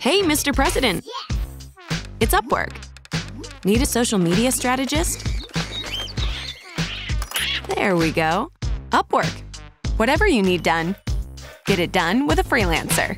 Hey, Mr. President! It's Upwork. Need a social media strategist? There we go. Upwork. Whatever you need done, get it done with a freelancer.